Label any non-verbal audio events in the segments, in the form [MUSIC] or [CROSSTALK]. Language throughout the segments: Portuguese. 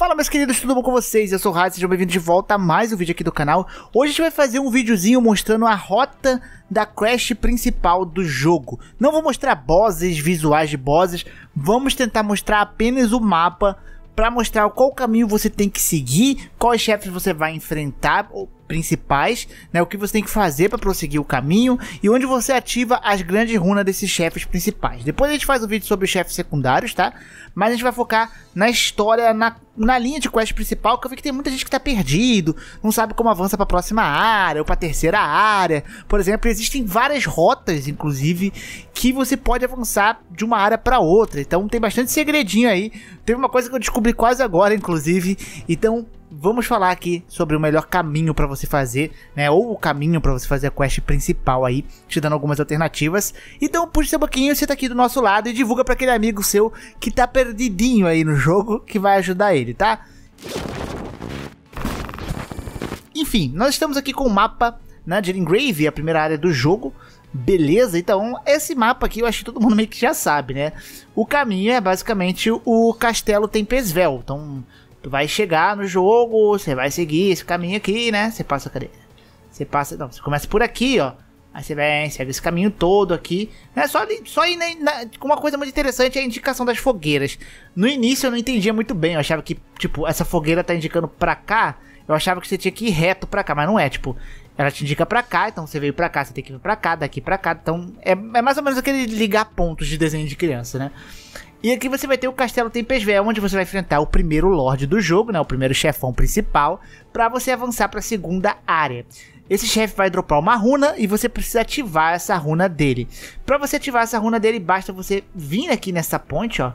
Fala meus queridos, tudo bom com vocês? Eu sou o Rádio, sejam bem-vindos de volta a mais um vídeo aqui do canal. Hoje a gente vai fazer um videozinho mostrando a rota da quest principal do jogo. Não vou mostrar bosses, visuais de bosses, vamos tentar mostrar apenas o mapa para mostrar qual caminho você tem que seguir, quais chefes você vai enfrentar, principais, né? O que você tem que fazer para prosseguir o caminho e onde você ativa as grandes runas desses chefes principais. Depois a gente faz um vídeo sobre os chefes secundários, tá? Mas a gente vai focar na história, na, na linha de quest principal, que eu vi que tem muita gente que tá perdido, não sabe como avança para a próxima área ou para a terceira área. Por exemplo, existem várias rotas, inclusive, que você pode avançar de uma área para outra. Então tem bastante segredinho aí. Teve uma coisa que eu descobri quase agora, inclusive. Então vamos falar aqui sobre o melhor caminho para você fazer, né? Ou o caminho para você fazer a quest principal aí, te dando algumas alternativas. Então puxa seu boquinho, tá aqui do nosso lado e divulga para aquele amigo seu que tá perdidinho aí no jogo, que vai ajudar ele, tá? Enfim, nós estamos aqui com o mapa né, de Engrave, a primeira área do jogo. Beleza, então esse mapa aqui eu acho que todo mundo meio que já sabe, né? O caminho é basicamente o Castelo Tempesvel. Então Tu vai chegar no jogo, você vai seguir esse caminho aqui, né? Você passa, cadê? Você passa, não, você começa por aqui, ó. Aí você vai, segue esse caminho todo aqui. É só, só ir na, uma coisa muito interessante é a indicação das fogueiras. No início eu não entendia muito bem. Eu achava que, tipo, essa fogueira tá indicando pra cá. Eu achava que você tinha que ir reto pra cá, mas não é. Tipo, ela te indica pra cá, então você veio pra cá, você tem que vir pra cá, daqui pra cá. Então é, é mais ou menos aquele ligar pontos de desenho de criança, né? E aqui você vai ter o Castelo Tempestvel, onde você vai enfrentar o primeiro Lorde do jogo, né, o primeiro chefão principal, para você avançar para a segunda área. Esse chefe vai dropar uma runa e você precisa ativar essa runa dele. Para você ativar essa runa dele, basta você vir aqui nessa ponte, ó.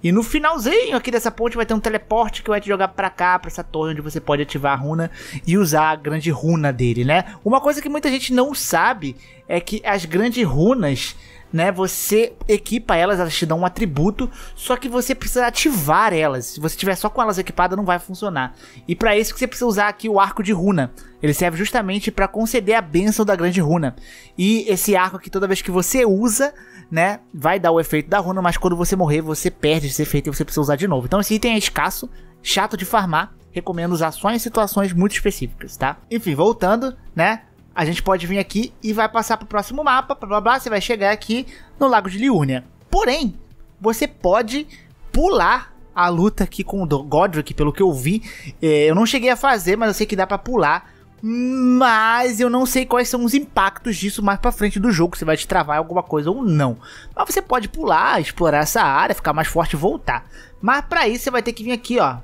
E no finalzinho aqui dessa ponte vai ter um teleporte que vai te jogar para cá, para essa torre onde você pode ativar a runa e usar a grande runa dele, né? Uma coisa que muita gente não sabe é que as grandes runas né? Você equipa elas, elas te dão um atributo, só que você precisa ativar elas. Se você tiver só com elas equipadas, não vai funcionar. E para isso que você precisa usar aqui o arco de runa. Ele serve justamente para conceder a benção da grande runa. E esse arco aqui, toda vez que você usa, né, vai dar o efeito da runa, mas quando você morrer, você perde esse efeito e você precisa usar de novo. Então esse item é escasso, chato de farmar. Recomendo usar só em situações muito específicas, tá? Enfim, voltando, né? A gente pode vir aqui e vai passar para o próximo mapa, blá blá blá, você vai chegar aqui no Lago de Liurnia. Porém, você pode pular a luta aqui com o Godric, pelo que eu vi. É, eu não cheguei a fazer, mas eu sei que dá para pular. Mas eu não sei quais são os impactos disso mais pra frente do jogo, se vai te travar alguma coisa ou não. Mas você pode pular, explorar essa área, ficar mais forte e voltar. Mas para isso você vai ter que vir aqui, ó.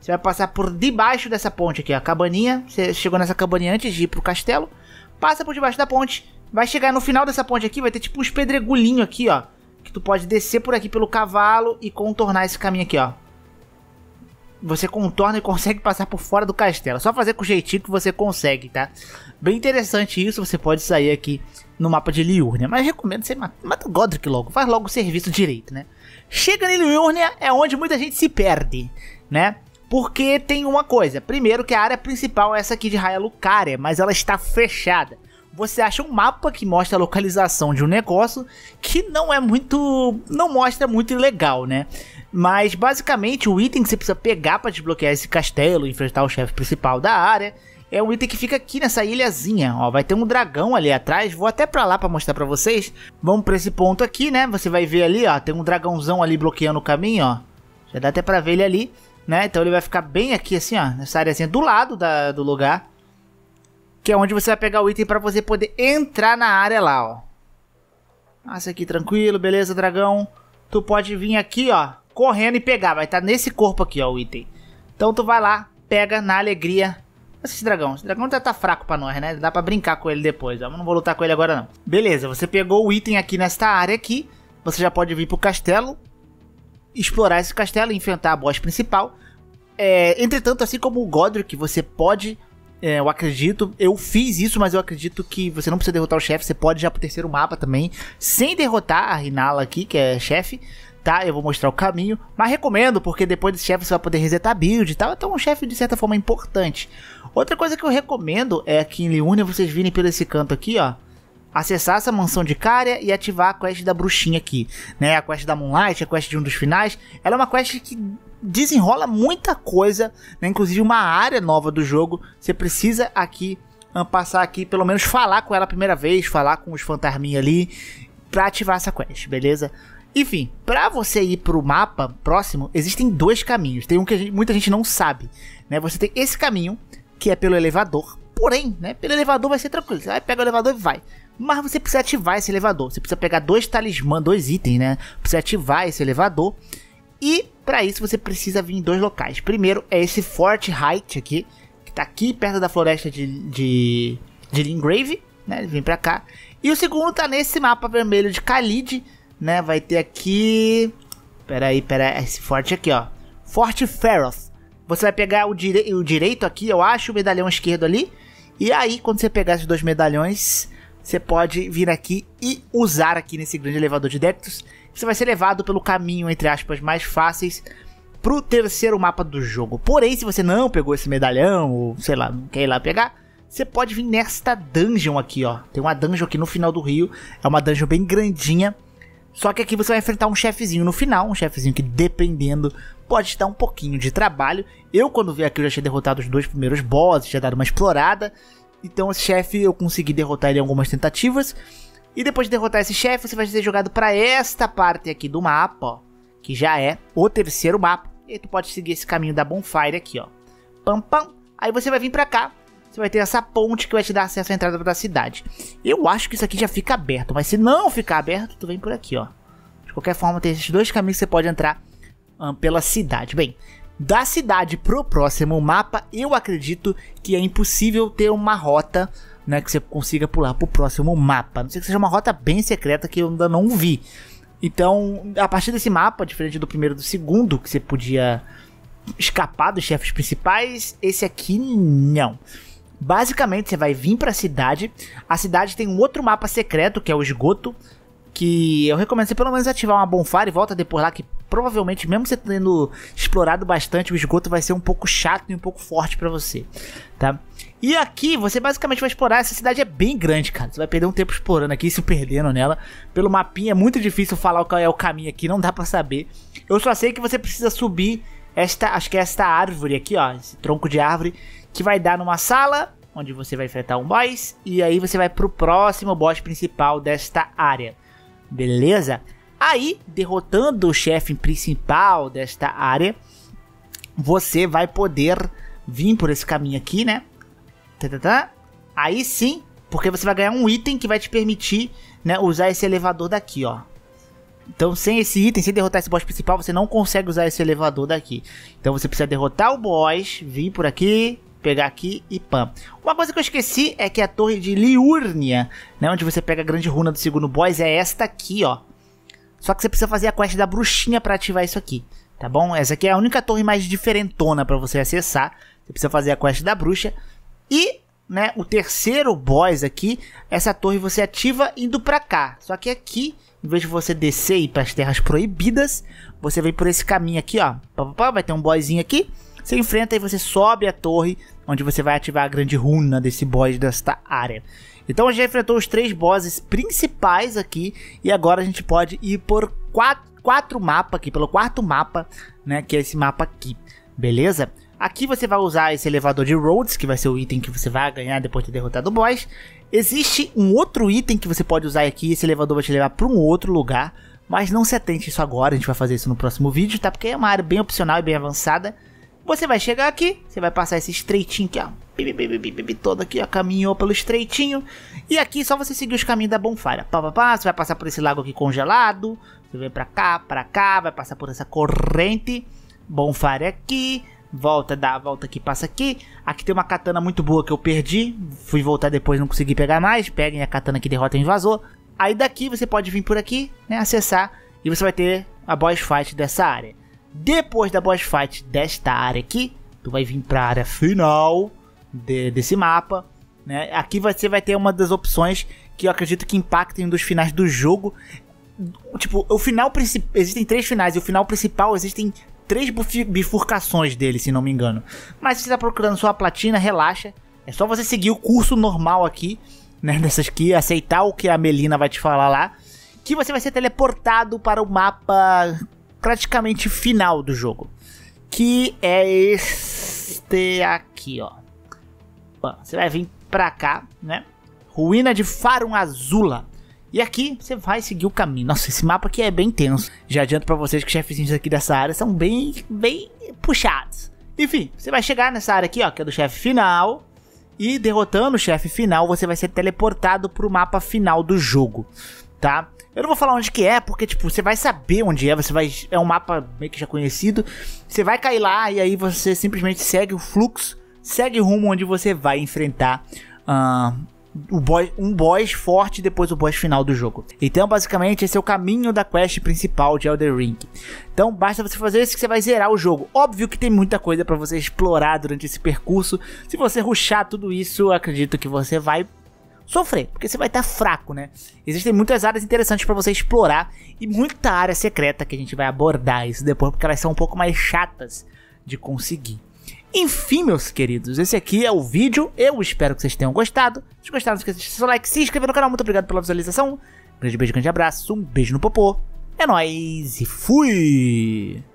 Você vai passar por debaixo dessa ponte aqui, ó, cabaninha. Você chegou nessa cabaninha antes de ir pro castelo passa por debaixo da ponte, vai chegar no final dessa ponte aqui, vai ter tipo uns pedregulhinhos aqui, ó. Que tu pode descer por aqui pelo cavalo e contornar esse caminho aqui, ó. Você contorna e consegue passar por fora do castelo. Só fazer com jeitinho que você consegue, tá? Bem interessante isso, você pode sair aqui no mapa de Liurnia. Mas recomendo você matar mata o Godric logo, faz logo o serviço direito, né? Chega em Liurnia é onde muita gente se perde, né? Porque tem uma coisa. Primeiro que a área principal é essa aqui de Raia Lucaria, mas ela está fechada. Você acha um mapa que mostra a localização de um negócio que não é muito... não mostra muito legal, né? Mas basicamente o item que você precisa pegar para desbloquear esse castelo e enfrentar o chefe principal da área é um item que fica aqui nessa ilhazinha, ó, vai ter um dragão ali atrás, vou até pra lá pra mostrar pra vocês, vamos pra esse ponto aqui, né, você vai ver ali, ó, tem um dragãozão ali bloqueando o caminho, ó, já dá até pra ver ele ali, né? Então ele vai ficar bem aqui assim, ó, nessa área do lado da, do lugar. Que é onde você vai pegar o item para você poder entrar na área lá, ó. Passa aqui tranquilo, beleza, dragão. Tu pode vir aqui, ó, correndo e pegar. Vai estar tá nesse corpo aqui, ó, o item. Então tu vai lá, pega na alegria. Esse dragão, esse dragão já tá fraco pra nós, né? Dá pra brincar com ele depois, ó. Não vou lutar com ele agora, não. Beleza, você pegou o item aqui nesta área aqui. Você já pode vir pro castelo explorar esse castelo e enfrentar a boss principal. É, entretanto, assim como o Godric, você pode. É, eu acredito, eu fiz isso, mas eu acredito que você não precisa derrotar o chefe, você pode já pro terceiro mapa também, sem derrotar a Rinala aqui, que é chefe, tá? Eu vou mostrar o caminho, mas recomendo, porque depois desse chefe você vai poder resetar a build e tal, então é um chefe de certa forma importante. Outra coisa que eu recomendo é que em Liunia vocês virem pelo esse canto aqui, ó, acessar essa mansão de Cária e ativar a quest da bruxinha aqui, né? A quest da Moonlight, a quest de um dos finais. Ela é uma quest que desenrola muita coisa, né? Inclusive uma área nova do jogo. Você precisa aqui passar aqui, pelo menos falar com ela a primeira vez, falar com os fantasminhas ali para ativar essa quest, beleza? Enfim, para você ir pro mapa próximo, existem dois caminhos. Tem um que gente, muita gente não sabe, né? Você tem esse caminho, que é pelo elevador. Porém, né, pelo elevador vai ser tranquilo. Você vai pegar o elevador e vai. Mas você precisa ativar esse elevador. Você precisa pegar dois talismãs, dois itens, né? Precisa ativar esse elevador. E para isso você precisa vir em dois locais. Primeiro é esse Fort Height aqui, que tá aqui perto da floresta de, de, de Lingrave, né? Vem pra cá. E o segundo tá nesse mapa vermelho de Khalid, né? Vai ter aqui. Pera aí, pera aí. Esse forte aqui, ó. Forte Feroth. Você vai pegar o, dire... o direito aqui, eu acho, o medalhão esquerdo ali. E aí, quando você pegar esses dois medalhões, você pode vir aqui e usar aqui nesse grande elevador de Dectus. Você vai ser levado pelo caminho, entre aspas, mais fáceis pro terceiro mapa do jogo. Porém, se você não pegou esse medalhão, ou sei lá, não quer ir lá pegar, você pode vir nesta dungeon aqui, ó. Tem uma dungeon aqui no final do rio. É uma dungeon bem grandinha. Só que aqui você vai enfrentar um chefezinho no final, um chefezinho que dependendo pode dar um pouquinho de trabalho. Eu quando vi aqui eu já tinha derrotado os dois primeiros bosses, já dado uma explorada. Então esse chefe eu consegui derrotar ele em algumas tentativas. E depois de derrotar esse chefe, você vai ser jogado para esta parte aqui do mapa, ó, que já é o terceiro mapa. E tu pode seguir esse caminho da bonfire aqui, ó. Pam pam. Aí você vai vir para cá você vai ter essa ponte que vai te dar acesso à entrada da cidade. Eu acho que isso aqui já fica aberto, mas se não ficar aberto, tu vem por aqui, ó. De qualquer forma, tem esses dois caminhos que você pode entrar pela cidade. Bem, da cidade pro próximo mapa, eu acredito que é impossível ter uma rota né, que você consiga pular pro próximo mapa. Não sei que seja uma rota bem secreta que eu ainda não vi. Então, a partir desse mapa, diferente do primeiro e do segundo, que você podia escapar dos chefes principais, esse aqui não. Basicamente, você vai vir para a cidade. A cidade tem um outro mapa secreto, que é o esgoto. Que eu recomendo você pelo menos ativar uma bonfire e volta depois lá. Que provavelmente, mesmo você tendo explorado bastante, o esgoto vai ser um pouco chato e um pouco forte para você, tá? E aqui você basicamente vai explorar. Essa cidade é bem grande, cara. Você vai perder um tempo explorando aqui, se perdendo nela. Pelo mapinha é muito difícil falar qual é o caminho aqui, não dá para saber. Eu só sei que você precisa subir esta, acho que é esta árvore aqui, ó, esse tronco de árvore que vai dar numa sala onde você vai enfrentar um boss e aí você vai pro próximo boss principal desta área. Beleza? Aí, derrotando o chefe principal desta área, você vai poder vir por esse caminho aqui, né? Aí sim, porque você vai ganhar um item que vai te permitir né, usar esse elevador daqui, ó. Então, sem esse item, sem derrotar esse boss principal, você não consegue usar esse elevador daqui. Então, você precisa derrotar o boss, vir por aqui, pegar aqui e pam. Uma coisa que eu esqueci é que a torre de Liurnia, né, onde você pega a grande runa do segundo boss, é esta aqui, ó. Só que você precisa fazer a quest da bruxinha para ativar isso aqui, tá bom? Essa aqui é a única torre mais diferentona para você acessar. Você precisa fazer a quest da bruxa. E, né, o terceiro boss aqui, essa torre você ativa indo para cá. Só que aqui, em vez de você descer e ir para as terras proibidas, você vem por esse caminho aqui, ó. Vai ter um bossinho aqui. Você enfrenta e você sobe a torre, onde você vai ativar a grande runa desse boss desta área. Então a gente já enfrentou os três bosses principais aqui, e agora a gente pode ir por quatro, quatro mapas aqui, pelo quarto mapa, né, que é esse mapa aqui, beleza? Aqui você vai usar esse elevador de Rhodes, que vai ser o item que você vai ganhar depois de ter derrotado o boss. Existe um outro item que você pode usar aqui, esse elevador vai te levar para um outro lugar, mas não se atente isso agora, a gente vai fazer isso no próximo vídeo, tá? Porque é uma área bem opcional e bem avançada. Você vai chegar aqui, você vai passar esse estreitinho aqui, ó. Todo aqui, ó. Caminhou pelo estreitinho. E aqui só você seguir os caminhos da bonfire. Pá, pá, pá, você vai passar por esse lago aqui congelado. Você vem pra cá, pra cá, vai passar por essa corrente. Bonfire aqui. Volta, dá a volta aqui, passa aqui. Aqui tem uma katana muito boa que eu perdi. Fui voltar depois, não consegui pegar mais. Peguem a katana que derrota o invasor. Aí daqui você pode vir por aqui, né, acessar. E você vai ter a boss fight dessa área. Depois da boss fight desta área aqui, tu vai vir para a área final de, desse mapa. Né? Aqui você vai ter uma das opções que eu acredito que impactem dos finais do jogo. Tipo, o final principal. Existem três finais, e o final principal existem três bifurcações dele, se não me engano. Mas se você está procurando sua platina, relaxa. É só você seguir o curso normal aqui. né? [LAUGHS] Dessas aqui, aceitar o que a Melina vai te falar lá. Que você vai ser teleportado para o mapa praticamente final do jogo. Que é este aqui, ó. Bom, você vai vir pra cá, né? Ruína de Farum Azula. E aqui você vai seguir o caminho. Nossa, esse mapa aqui é bem tenso. Já adianto para vocês que os chefezinhos aqui dessa área são bem, bem puxados. Enfim, você vai chegar nessa área aqui, ó, que é do chefe final. E derrotando o chefe final, você vai ser teleportado pro mapa final do jogo, tá? Eu não vou falar onde que é, porque, tipo, você vai saber onde é, você vai... É um mapa meio que já conhecido. Você vai cair lá e aí você simplesmente segue o fluxo, segue o rumo onde você vai enfrentar... Uh, o um boss forte e depois o boss final do jogo. Então, basicamente, esse é o caminho da quest principal de Elder Ring. Então, basta você fazer isso que você vai zerar o jogo. Óbvio que tem muita coisa para você explorar durante esse percurso. Se você ruxar tudo isso, acredito que você vai sofrer, porque você vai estar tá fraco, né? Existem muitas áreas interessantes para você explorar e muita área secreta que a gente vai abordar isso depois, porque elas são um pouco mais chatas de conseguir. Enfim, meus queridos, esse aqui é o vídeo. Eu espero que vocês tenham gostado. Se gostaram, não esqueça de deixar seu like, se inscrever no canal. Muito obrigado pela visualização. Um grande beijo, grande abraço. Um beijo no popô. É nóis e fui!